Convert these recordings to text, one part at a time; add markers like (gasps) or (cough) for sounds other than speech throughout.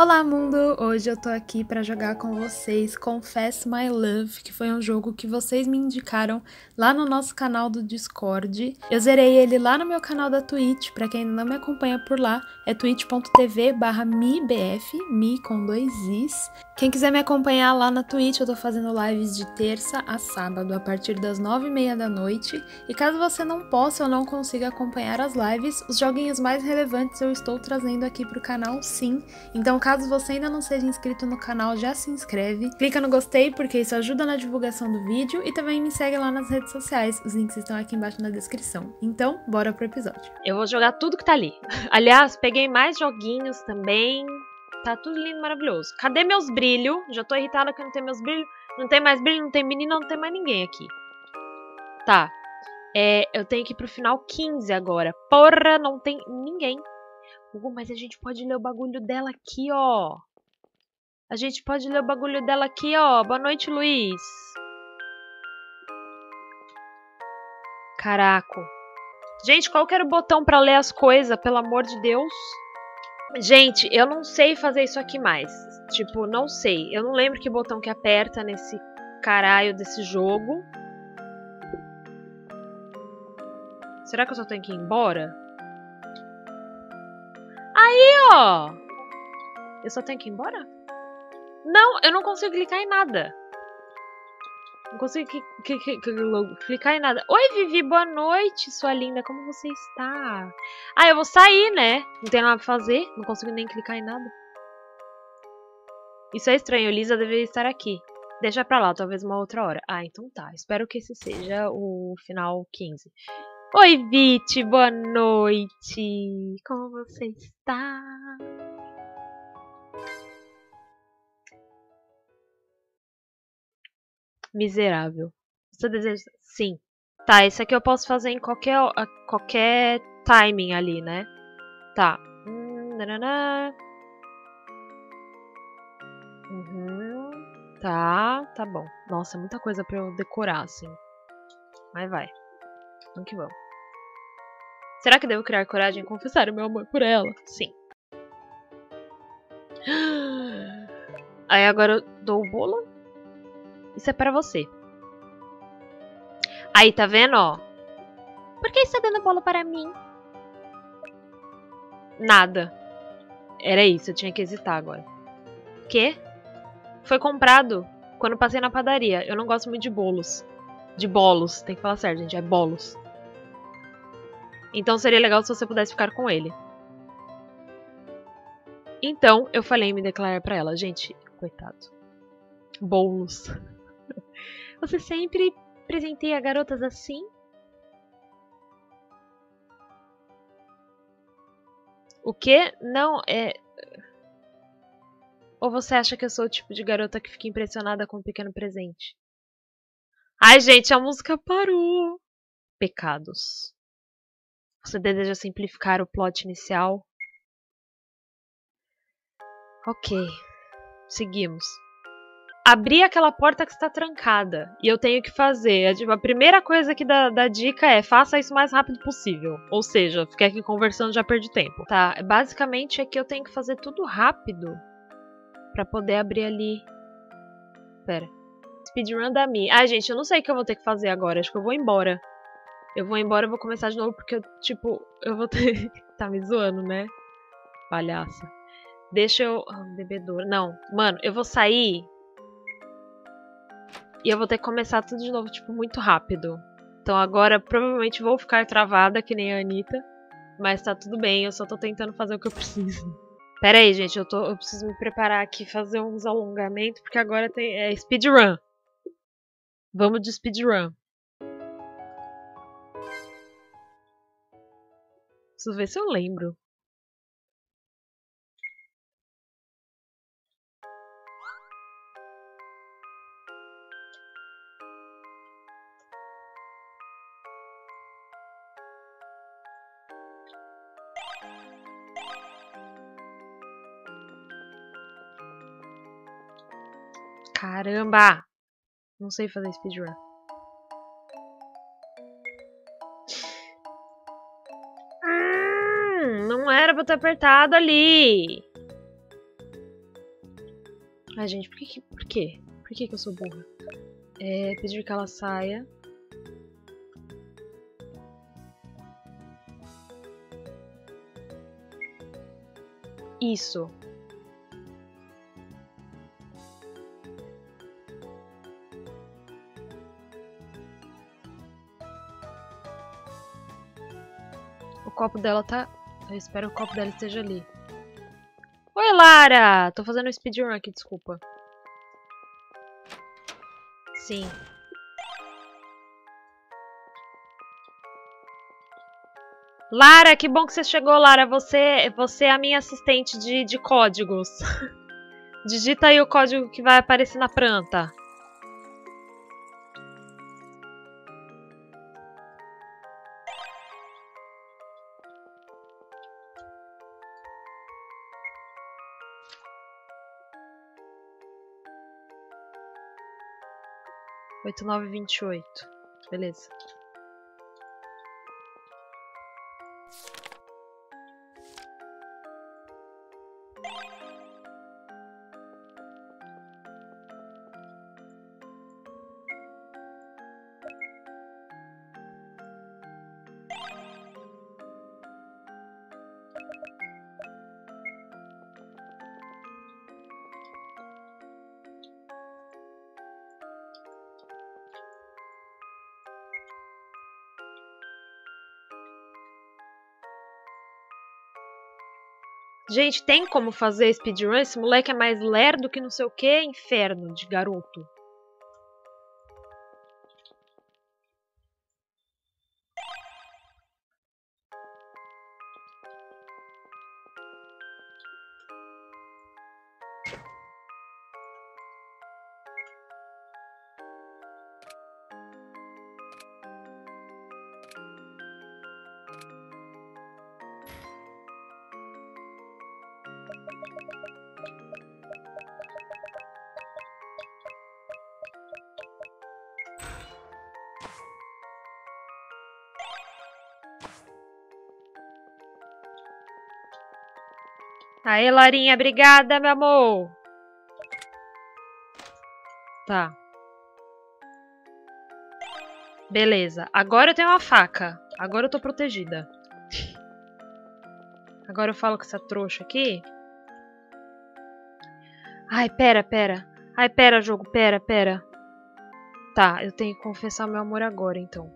Olá mundo! Hoje eu tô aqui pra jogar com vocês Confess My Love, que foi um jogo que vocês me indicaram lá no nosso canal do Discord. Eu zerei ele lá no meu canal da Twitch, pra quem ainda não me acompanha por lá, é twitch.tv barra mibf, mi com dois is. Quem quiser me acompanhar lá na Twitch, eu tô fazendo lives de terça a sábado, a partir das nove e meia da noite. E caso você não possa ou não consiga acompanhar as lives, os joguinhos mais relevantes eu estou trazendo aqui pro canal sim. Então caso você ainda não seja inscrito no canal, já se inscreve. Clica no gostei, porque isso ajuda na divulgação do vídeo. E também me segue lá nas redes sociais, os links estão aqui embaixo na descrição. Então, bora pro episódio. Eu vou jogar tudo que tá ali. (laughs) Aliás, peguei mais joguinhos também. Tá tudo lindo, maravilhoso. Cadê meus brilhos? Já tô irritada que não tem meus brilhos. Não tem mais brilho, não tem menina, não tem mais ninguém aqui. Tá. É, eu tenho que ir pro final 15 agora. Porra, não tem ninguém. Uh, mas a gente pode ler o bagulho dela aqui, ó. A gente pode ler o bagulho dela aqui, ó. Boa noite, Luiz. Caraca. Gente, qual que era o botão pra ler as coisas, pelo amor de Deus? Gente, eu não sei fazer isso aqui mais. Tipo, não sei. Eu não lembro que botão que aperta nesse caralho desse jogo. Será que eu só tenho que ir embora? Eu só tenho que ir embora? Não, eu não consigo clicar em nada. Não consigo clicar em nada. Oi, Vivi, boa noite, sua linda. Como você está? Ah, eu vou sair, né? Não tem nada pra fazer. Não consigo nem clicar em nada. Isso é estranho. Lisa deveria estar aqui. Deixa pra lá, talvez uma outra hora. Ah, então tá. Espero que esse seja o final 15. Oi, Viti, boa noite. Como você está? Miserável. Você deseja. Sim. Tá, esse aqui eu posso fazer em qualquer, qualquer timing ali, né? Tá. Uhum. Tá, tá bom. Nossa, é muita coisa pra eu decorar, assim. Mas vai. Que vamos. Será que devo criar coragem e confessar o meu amor por ela? Sim. (gasps) Aí agora eu dou o bolo. Isso é pra você. Aí, tá vendo, ó? Por que está dando bolo para mim? Nada. Era isso, eu tinha que hesitar agora. Quê? Foi comprado quando passei na padaria. Eu não gosto muito de bolos. De bolos, tem que falar certo, gente. É bolos. Então seria legal se você pudesse ficar com ele. Então eu falei em me declarar para ela. Gente, coitado. Bolos. (laughs) Você sempre presenteia garotas assim? O que? Não, é. Ou você acha que eu sou o tipo de garota que fica impressionada com um pequeno presente? Ai, gente, a música parou. Pecados. Você deseja simplificar o plot inicial? Ok. Seguimos abrir aquela porta que está trancada. E eu tenho que fazer. A primeira coisa aqui da, da dica é faça isso o mais rápido possível. Ou seja, fiquei aqui conversando já perdi tempo. Tá, basicamente é que eu tenho que fazer tudo rápido para poder abrir ali. Pera. Speedrun da Mi. Ah, gente, eu não sei o que eu vou ter que fazer agora. Acho que eu vou embora. Eu vou embora, eu vou começar de novo porque eu, tipo, eu vou ter. (laughs) tá me zoando, né? Palhaça. Deixa eu. Ah, bebedoura. Não, mano, eu vou sair e eu vou ter que começar tudo de novo, tipo, muito rápido. Então agora provavelmente vou ficar travada, que nem a Anitta. Mas tá tudo bem, eu só tô tentando fazer o que eu preciso. (laughs) Pera aí, gente, eu, tô, eu preciso me preparar aqui, fazer uns alongamentos, porque agora tem é speedrun. Vamos de speedrun. Preciso ver se eu lembro. Caramba! Não sei fazer speedrun. Ter apertado ali. Ai, gente, por que, que por quê? Por que, que eu sou burra? É, pedir que ela saia. Isso. O copo dela tá... Eu espero que o copo dela esteja ali. Oi, Lara! Tô fazendo um speedrun aqui, desculpa. Sim. Lara, que bom que você chegou, Lara. Você, você é a minha assistente de, de códigos. (laughs) Digita aí o código que vai aparecer na planta. Oito, nove, vinte e oito. Beleza. Gente, tem como fazer speedrun? Esse moleque é mais lerdo que não sei o que, inferno de garoto. Aê, Larinha, obrigada, meu amor. Tá. Beleza. Agora eu tenho uma faca. Agora eu tô protegida. Agora eu falo com essa trouxa aqui. Ai, pera, pera. Ai, pera, jogo, pera, pera. Tá, eu tenho que confessar meu amor agora, então.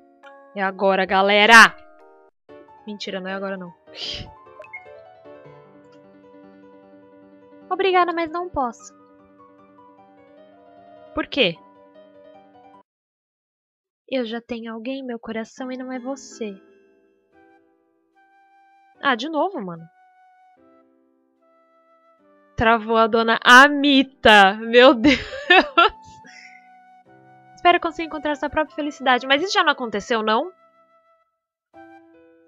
É agora, galera! Mentira, não é agora, não. Obrigada, mas não posso. Por quê? Eu já tenho alguém em meu coração e não é você. Ah, de novo, mano. Travou a dona Amita. Meu (laughs) Deus. Espero conseguir encontrar sua própria felicidade. Mas isso já não aconteceu, não?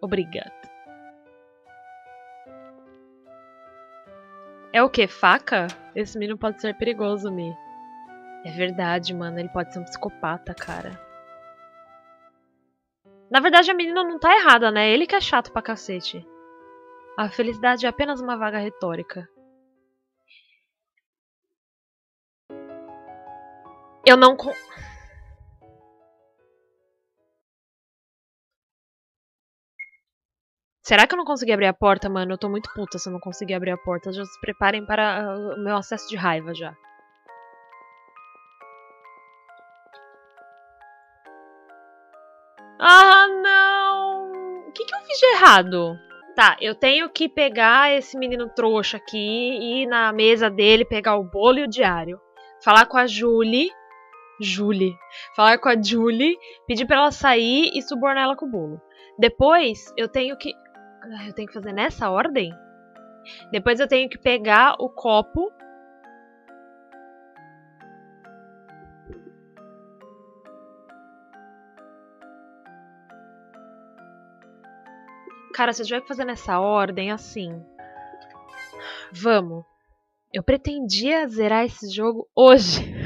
Obrigada. É o que? Faca? Esse menino pode ser perigoso, Mi. É verdade, mano. Ele pode ser um psicopata, cara. Na verdade, a menina não tá errada, né? Ele que é chato pra cacete. A felicidade é apenas uma vaga retórica. Eu não. Será que eu não consegui abrir a porta, mano? Eu tô muito puta se eu não conseguir abrir a porta. Já se preparem para ah, o meu acesso de raiva já. Ah, não! O que, que eu fiz de errado? Tá, eu tenho que pegar esse menino trouxa aqui e ir na mesa dele pegar o bolo e o diário. Falar com a Julie. Julie. Falar com a Julie, pedir pra ela sair e subornar ela com o bolo. Depois eu tenho que. Eu tenho que fazer nessa ordem? Depois eu tenho que pegar o copo. Cara, se eu tiver que fazer nessa ordem, assim. Vamos. Eu pretendia zerar esse jogo hoje. (laughs)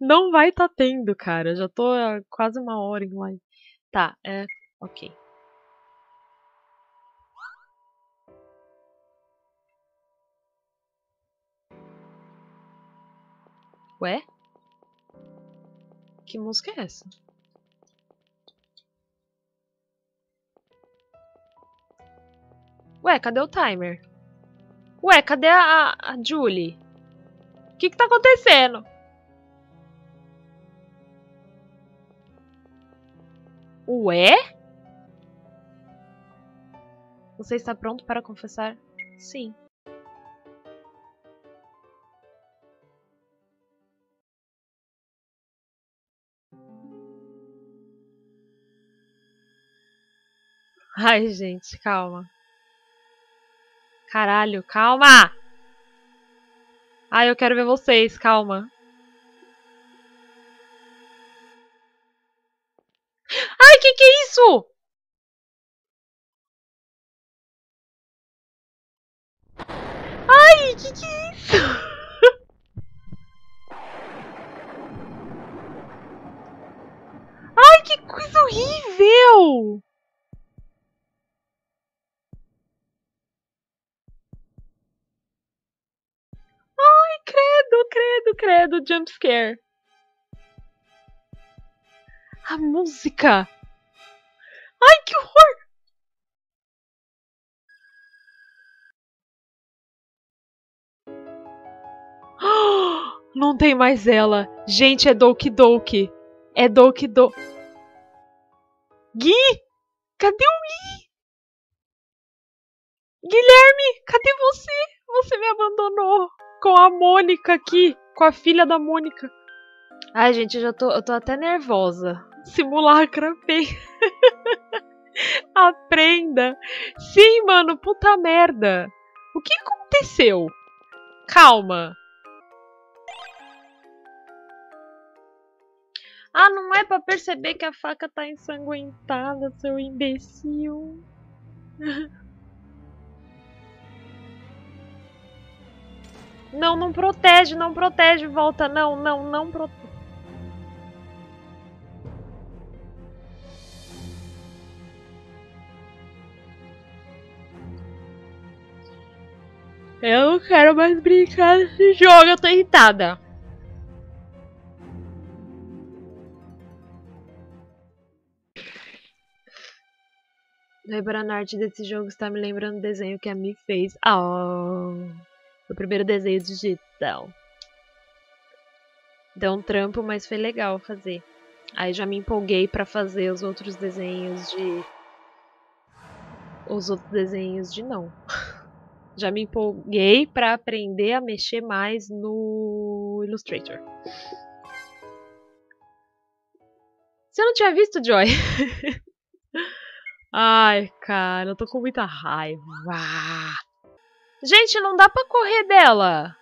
Não vai tá tendo, cara. Já tô há quase uma hora em live. Tá, é. Ok. Ué? Que música é essa? Ué, cadê o timer? Ué, cadê a, a Julie? O que que tá acontecendo? Ué? Você está pronto para confessar? Sim. Ai, gente, calma. Caralho, calma! Ai, eu quero ver vocês, calma. Que é isso? Ai, que que é isso? Ai, que coisa horrível! Ai, credo, credo, credo, jump scare. A música! Ai, que horror! (gasps) Não tem mais ela. Gente, é Doki Doki. É Doki Doki. Gui! Cadê o Gui? Guilherme, cadê você? Você me abandonou com a Mônica aqui, com a filha da Mônica. Ai, gente, eu já tô, eu tô até nervosa. Simulacra bem. (laughs) Aprenda. Sim, mano, puta merda. O que aconteceu? Calma. Ah, não é pra perceber que a faca tá ensanguentada, seu imbecil. (laughs) Não, não protege, não protege, volta. Não, não, não Eu não quero mais brincar nesse jogo, eu tô irritada. Reparando a arte desse jogo está me lembrando do desenho que a Mi fez. Oh, o primeiro desenho digital. Deu um trampo, mas foi legal fazer. Aí já me empolguei para fazer os outros desenhos de. Os outros desenhos de não. (laughs) já me empolguei para aprender a mexer mais no Illustrator. Você não tinha visto, Joy? (laughs) Ai, cara, eu tô com muita raiva. Gente, não dá pra correr dela.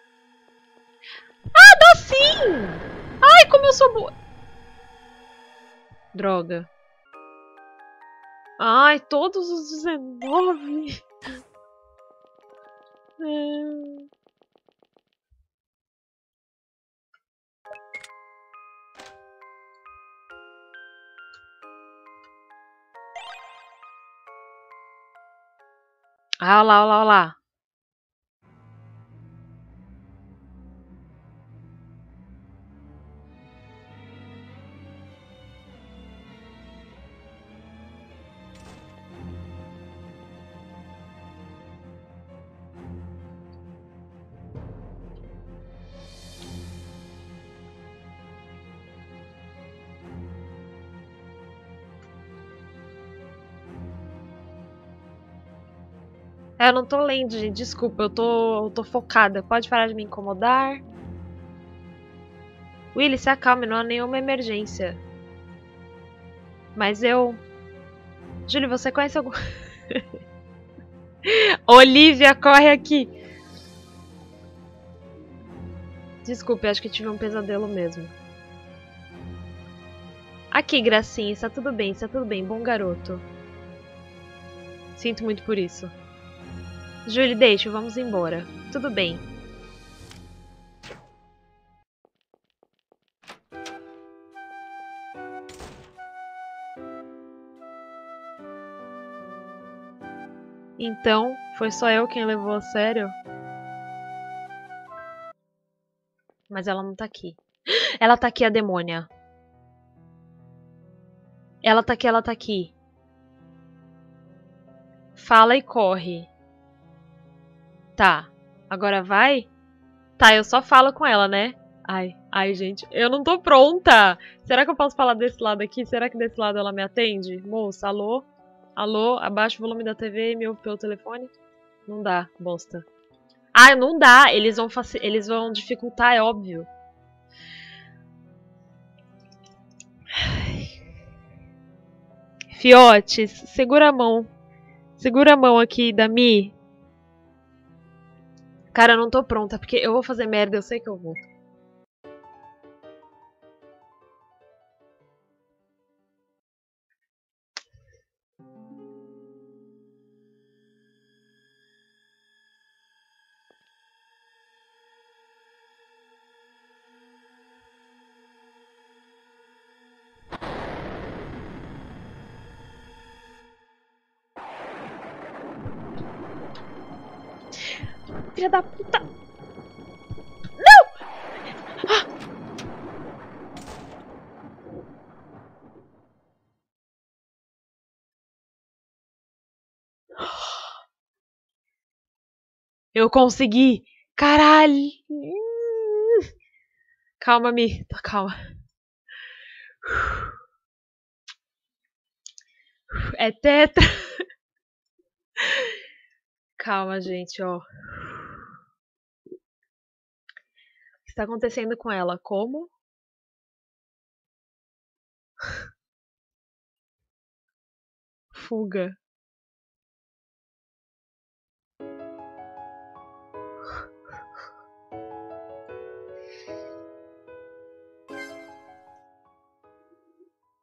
Ah, dá sim! Ai, como eu sou boa. Droga. Ai, todos os 19. Ah, olha lá, olha eu não tô lendo, gente. Desculpa, eu tô, eu tô focada. Pode parar de me incomodar. Willy, se acalme, não há nenhuma emergência. Mas eu. Júlio, você conhece algum. (laughs) Olivia, corre aqui! Desculpe, acho que tive um pesadelo mesmo. Aqui, gracinha, está tudo bem, está tudo bem, bom garoto. Sinto muito por isso. Julie, deixa, vamos embora. Tudo bem. Então, foi só eu quem levou a sério? Mas ela não tá aqui. Ela tá aqui, a demônia. Ela tá aqui, ela tá aqui. Fala e corre. Tá. Agora vai? Tá, eu só falo com ela, né? Ai, ai, gente, eu não tô pronta. Será que eu posso falar desse lado aqui? Será que desse lado ela me atende? Moça, alô? Alô? Abaixa o volume da TV e me ouve pelo telefone? Não dá, bosta. Ah, não dá. Eles vão, eles vão dificultar, é óbvio. Fiotes, segura a mão. Segura a mão aqui da Mi. Cara, eu não tô pronta, porque eu vou fazer merda, eu sei que eu vou. Filha da puta! Não! Ah! Eu consegui! Caralho! Calma, Mi. Calma. É tetra. Calma, gente, ó. Está acontecendo com ela? Como? Fuga.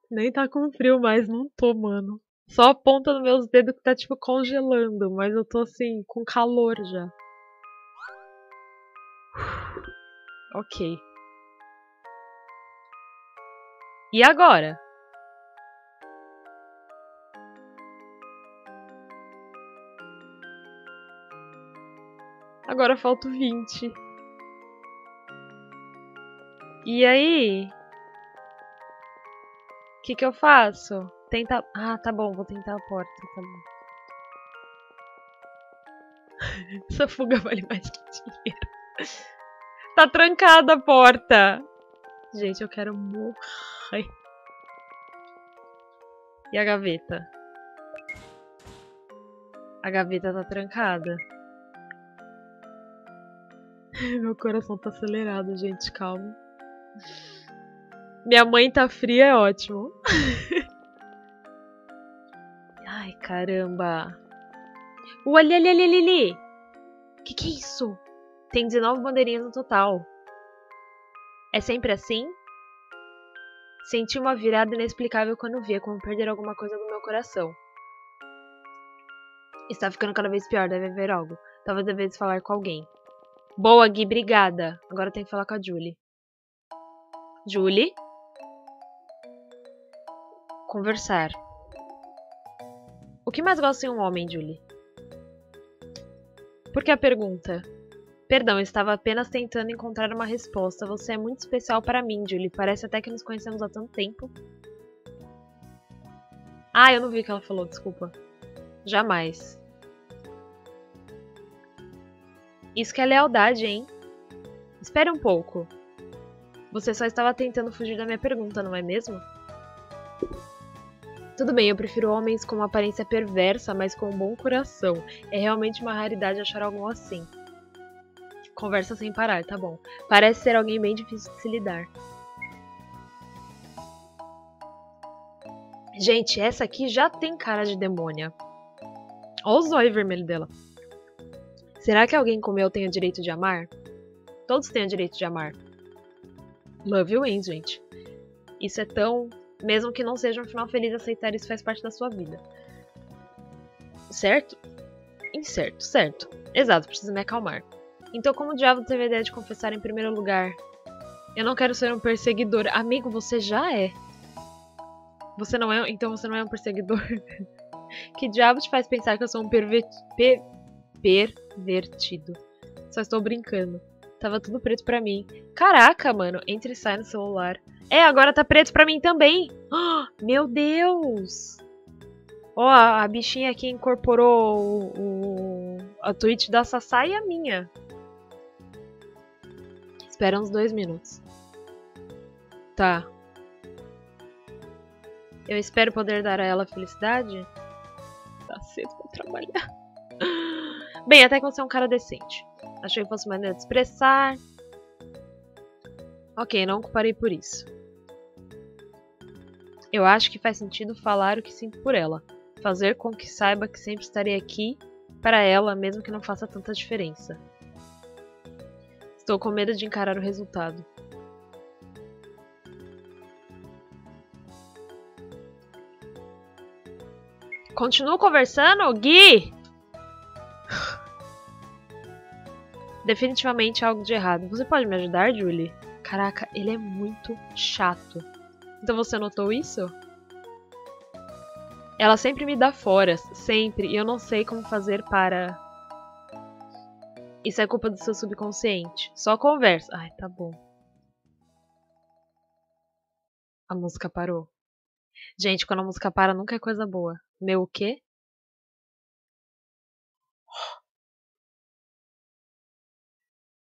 Nem tá com frio mais, não tô, mano. Só a ponta dos meus dedos que tá, tipo, congelando. Mas eu tô, assim, com calor já. Ok. E agora? Agora falta 20. E aí? O que, que eu faço? Tenta. Ah, tá bom, vou tentar a porta, tá bom. (laughs) Essa fuga vale mais que dinheiro. Tá trancada a porta. Gente, eu quero morrer. E a gaveta? A gaveta tá trancada. (laughs) Meu coração tá acelerado, gente. Calma. Minha mãe tá fria, é ótimo. (laughs) Ai, caramba. O ali, ali, ali, ali. Que que é isso? Tem 19 bandeirinhas no total. É sempre assim? Senti uma virada inexplicável quando via como perder alguma coisa do meu coração. Está ficando cada vez pior, deve haver algo. Talvez devesse falar com alguém. Boa, Gui, obrigada. Agora tem que falar com a Julie. Julie? Conversar. O que mais gosta em um homem, Julie? Por que a pergunta? Perdão, estava apenas tentando encontrar uma resposta. Você é muito especial para mim, Julie. Parece até que nos conhecemos há tanto tempo. Ah, eu não vi o que ela falou, desculpa. Jamais. Isso que é lealdade, hein? Espere um pouco. Você só estava tentando fugir da minha pergunta, não é mesmo? Tudo bem, eu prefiro homens com uma aparência perversa, mas com um bom coração. É realmente uma raridade achar algum assim. Conversa sem parar, tá bom. Parece ser alguém bem difícil de se lidar. Gente, essa aqui já tem cara de demônia. Olha o zóio vermelho dela. Será que alguém como eu tem o direito de amar? Todos têm o direito de amar. Love you wins, gente. Isso é tão... Mesmo que não seja um final feliz, aceitar isso faz parte da sua vida. Certo? Incerto, certo. Exato, preciso me acalmar. Então, como o diabo teve a ideia de confessar em primeiro lugar? Eu não quero ser um perseguidor. Amigo, você já é. Você não é. Então você não é um perseguidor. (laughs) que diabo te faz pensar que eu sou um perver... per... pervertido? Só estou brincando. Tava tudo preto pra mim. Caraca, mano. Entra e sai no celular. É, agora tá preto pra mim também. Oh, meu Deus. Ó, oh, a, bichinha aqui incorporou o, o, a tweet da Sassá e a minha. Espera uns dois minutos. Tá. Eu espero poder dar a ela felicidade. Tá cedo pra trabalhar. (laughs) Bem, até que você é um cara decente. Achei que fosse maneira de expressar. Ok, não culparei por isso. Eu acho que faz sentido falar o que sinto por ela. Fazer com que saiba que sempre estarei aqui para ela, mesmo que não faça tanta diferença. Estou com medo de encarar o resultado. Continuo conversando, Gui? (sighs) Definitivamente algo de errado. Você pode me ajudar, Julie? Caraca, ele é muito chato. Então você notou isso? Ela sempre me dá fora, sempre, e eu não sei como fazer para. Isso é culpa do seu subconsciente. Só conversa. Ai, tá bom. A música parou. Gente, quando a música para, nunca é coisa boa. Meu o quê?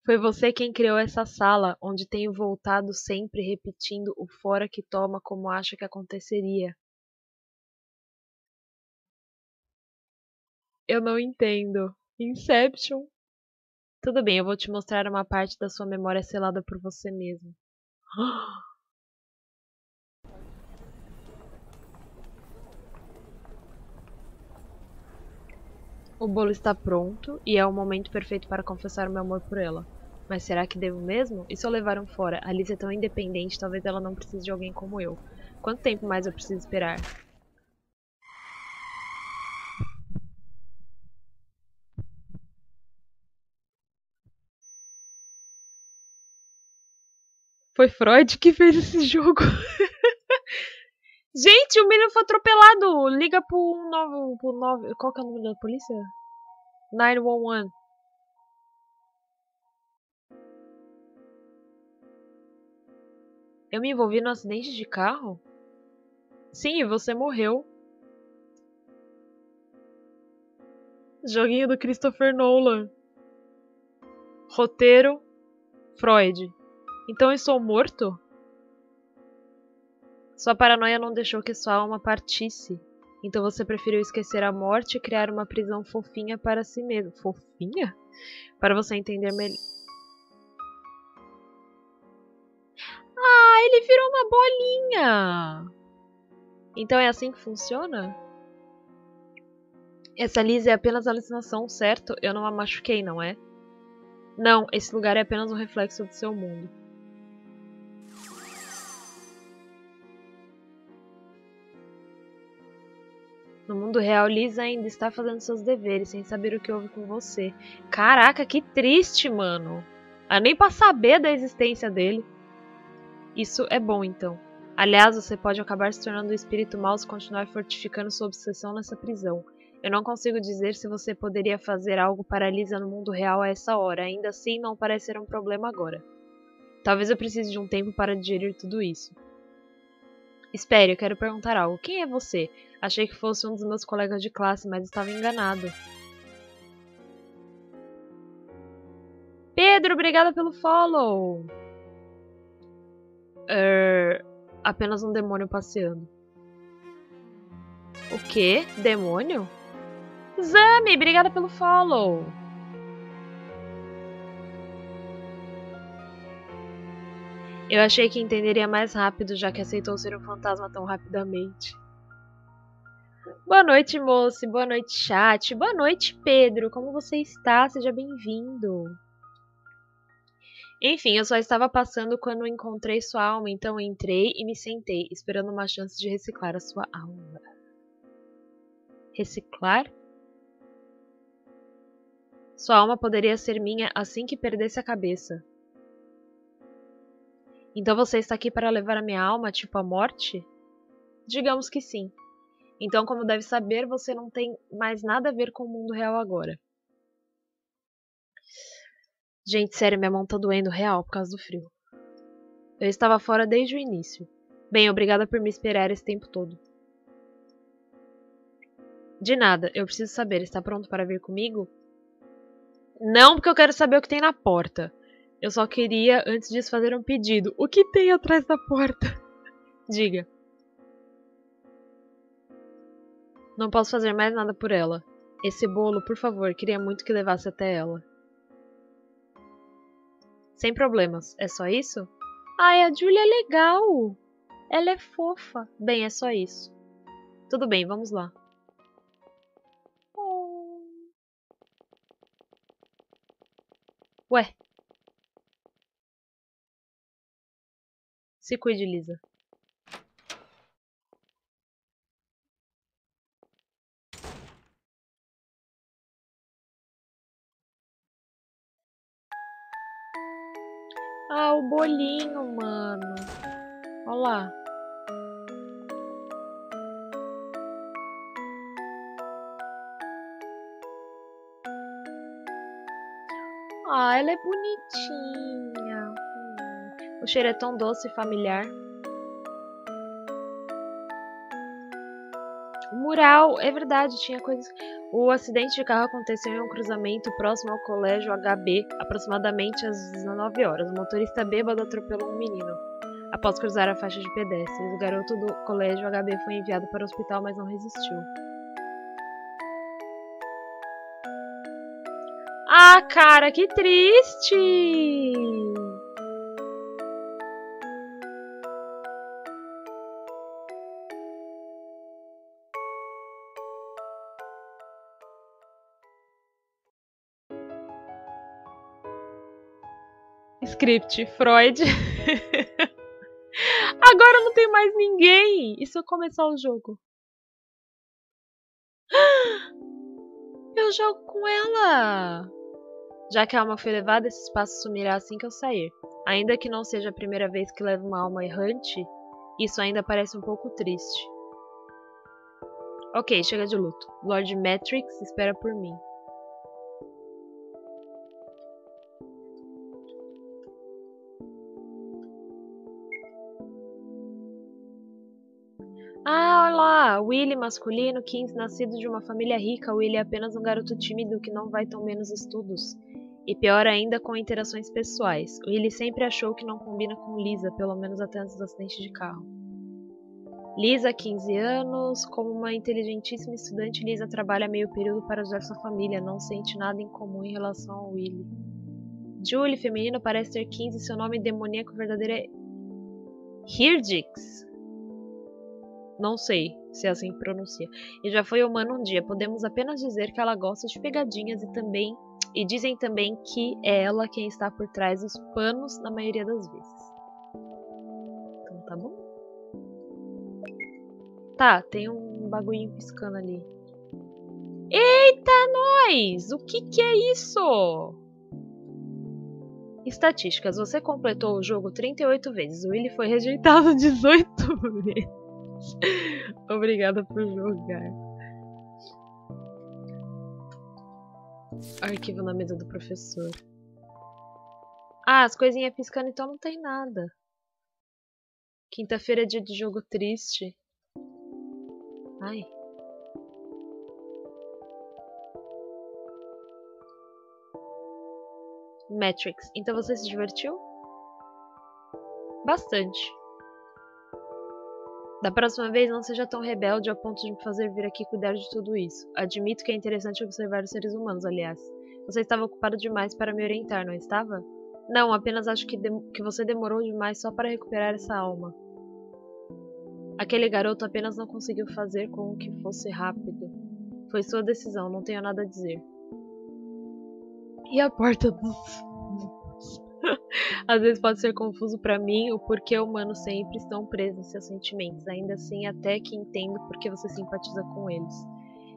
Foi você quem criou essa sala, onde tenho voltado sempre repetindo o fora que toma como acha que aconteceria. Eu não entendo. Inception. Tudo bem, eu vou te mostrar uma parte da sua memória selada por você mesmo. O bolo está pronto e é o momento perfeito para confessar o meu amor por ela. Mas será que devo mesmo? E se eu levar um fora? A Liz é tão independente, talvez ela não precise de alguém como eu. Quanto tempo mais eu preciso esperar? Foi Freud que fez esse jogo. (laughs) Gente, o menino foi atropelado. Liga pro 9, pro 9. Qual que é o número da polícia? 911. Eu me envolvi no acidente de carro? Sim, você morreu. Joguinho do Christopher Nolan. Roteiro Freud. Então eu sou morto? Sua paranoia não deixou que sua alma partisse. Então você preferiu esquecer a morte e criar uma prisão fofinha para si mesmo. Fofinha? Para você entender melhor. Ah, ele virou uma bolinha! Então é assim que funciona? Essa Liz é apenas alucinação, certo? Eu não a machuquei, não é? Não, esse lugar é apenas um reflexo do seu mundo. No mundo real, Liz ainda está fazendo seus deveres sem saber o que houve com você. Caraca, que triste, mano. Ah, nem pra saber da existência dele. Isso é bom, então. Aliás, você pode acabar se tornando um espírito mau se continuar fortificando sua obsessão nessa prisão. Eu não consigo dizer se você poderia fazer algo para Lisa no mundo real a essa hora, ainda assim não parece ser um problema agora. Talvez eu precise de um tempo para digerir tudo isso. Espere, eu quero perguntar algo. Quem é você? Achei que fosse um dos meus colegas de classe, mas estava enganado. Pedro, obrigada pelo follow. Er, apenas um demônio passeando. O quê? Demônio? Zami, obrigada pelo follow. Eu achei que entenderia mais rápido, já que aceitou ser um fantasma tão rapidamente. Boa noite, moço. Boa noite, chat. Boa noite, Pedro. Como você está? Seja bem-vindo. Enfim, eu só estava passando quando encontrei sua alma, então entrei e me sentei, esperando uma chance de reciclar a sua alma. Reciclar? Sua alma poderia ser minha assim que perdesse a cabeça. Então você está aqui para levar a minha alma, tipo a morte? Digamos que sim. Então, como deve saber, você não tem mais nada a ver com o mundo real agora. Gente, sério, minha mão tá doendo real por causa do frio. Eu estava fora desde o início. Bem, obrigada por me esperar esse tempo todo. De nada, eu preciso saber, está pronto para vir comigo? Não, porque eu quero saber o que tem na porta. Eu só queria, antes disso, fazer um pedido. O que tem atrás da porta? (laughs) Diga. Não posso fazer mais nada por ela. Esse bolo, por favor, queria muito que levasse até ela. Sem problemas. É só isso? Ai, a Julia é legal. Ela é fofa. Bem, é só isso. Tudo bem, vamos lá. Ué. Se cuide, Lisa. Bolinho, mano. Olha lá. Ah, ela é bonitinha. Hum. O cheiro é tão doce e familiar. Mural, é verdade, tinha coisas. O acidente de carro aconteceu em um cruzamento próximo ao colégio HB, aproximadamente às 19 horas. O motorista bêbado atropelou um menino. Após cruzar a faixa de pedestres, o garoto do colégio HB foi enviado para o hospital, mas não resistiu. Ah, cara, que triste! Script Freud. (laughs) Agora não tem mais ninguém. E se eu começar o jogo? (gasps) Eu jogo com ela. Já que a alma foi levada, esse espaço sumirá assim que eu sair. Ainda que não seja a primeira vez que levo uma alma errante, isso ainda parece um pouco triste. Ok, chega de luto. Lord Matrix espera por mim. Willy masculino, 15, nascido de uma família rica. Willy é apenas um garoto tímido que não vai tão bem nos estudos. E pior ainda com interações pessoais. Willy sempre achou que não combina com Lisa, pelo menos até antes do acidente de carro. Lisa, 15 anos, como uma inteligentíssima estudante, Lisa trabalha meio período para ajudar sua família, não sente nada em comum em relação ao Willy. Julie, feminino, parece ter 15 seu nome demoníaco verdadeiro é Hirdix. Não sei se é assim pronuncia. E já foi humano um dia. Podemos apenas dizer que ela gosta de pegadinhas e também e dizem também que é ela quem está por trás dos panos na maioria das vezes. Então tá bom. Tá, tem um bagulho piscando ali. Eita, nós! O que que é isso? Estatísticas. Você completou o jogo 38 vezes. O Willy foi rejeitado (laughs) 18 vezes. (laughs) Obrigada por jogar. Arquivo na mesa do professor. Ah, as coisinhas piscando, então não tem nada. Quinta-feira é dia de jogo triste. Ai. Matrix. Então você se divertiu? Bastante. Da próxima vez, não seja tão rebelde ao ponto de me fazer vir aqui cuidar de tudo isso. Admito que é interessante observar os seres humanos, aliás. Você estava ocupado demais para me orientar, não estava? Não, apenas acho que, que você demorou demais só para recuperar essa alma. Aquele garoto apenas não conseguiu fazer com que fosse rápido. Foi sua decisão, não tenho nada a dizer. E a porta dos (laughs) Às vezes pode ser confuso para mim o porquê humanos sempre estão presos em seus sentimentos, ainda assim até que entendo porque você simpatiza com eles.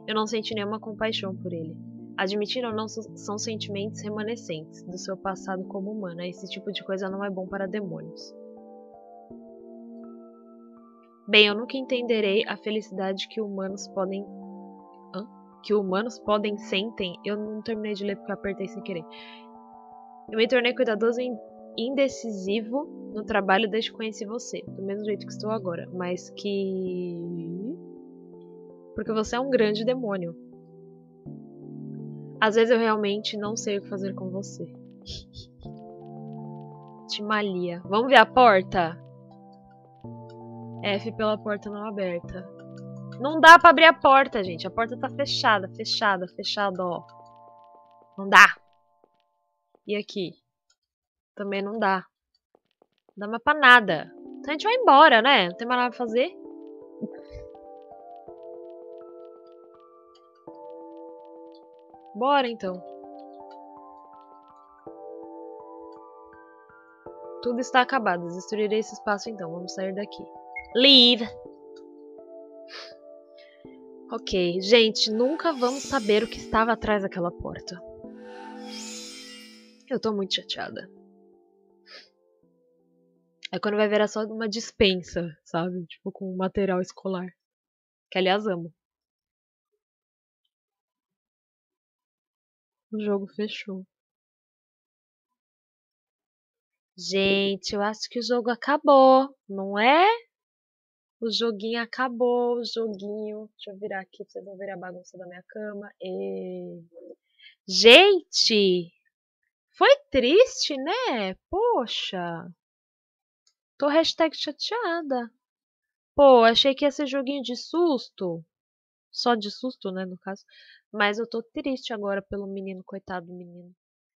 Eu não senti nenhuma compaixão por ele. Admitir ou não são sentimentos remanescentes do seu passado como humana. Esse tipo de coisa não é bom para demônios. Bem, eu nunca entenderei a felicidade que humanos podem. Que humanos podem sentem. Eu não terminei de ler porque apertei sem querer. Eu me tornei cuidadoso e indecisivo no trabalho desde que conheci você. Do mesmo jeito que estou agora. Mas que. Porque você é um grande demônio. Às vezes eu realmente não sei o que fazer com você. (laughs) Timalia. Vamos ver a porta? F pela porta não aberta. Não dá pra abrir a porta, gente. A porta tá fechada, fechada, fechada, ó. Não dá. E aqui? Também não dá. Não dá mais pra nada. Então a gente vai embora, né? Não tem mais nada pra fazer. Bora então. Tudo está acabado. Destruirei esse espaço então. Vamos sair daqui. Leave! Ok, gente, nunca vamos saber o que estava atrás daquela porta. Eu tô muito chateada. É quando vai ver só uma dispensa, sabe? Tipo, com material escolar. Que aliás amo. O jogo fechou. Gente, eu acho que o jogo acabou, não é? O joguinho acabou, o joguinho. Deixa eu virar aqui pra vocês não verem a bagunça da minha cama. E... Gente! Foi triste, né? Poxa! Tô hashtag chateada. Pô, achei que ia ser joguinho de susto. Só de susto, né, no caso. Mas eu tô triste agora pelo menino, coitado do menino.